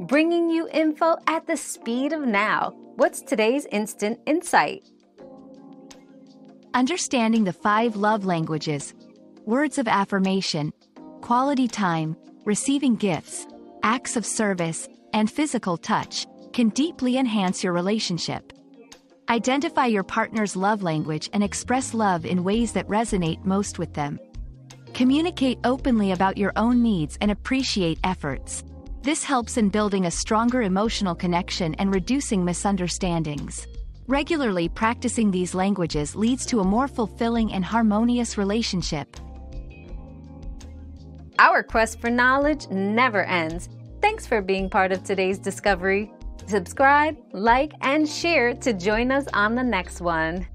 bringing you info at the speed of now. What's today's instant insight? Understanding the five love languages words of affirmation, quality time, receiving gifts, acts of service, and physical touch can deeply enhance your relationship. Identify your partner's love language and express love in ways that resonate most with them. Communicate openly about your own needs and appreciate efforts. This helps in building a stronger emotional connection and reducing misunderstandings. Regularly practicing these languages leads to a more fulfilling and harmonious relationship. Our quest for knowledge never ends. Thanks for being part of today's discovery. Subscribe, like, and share to join us on the next one.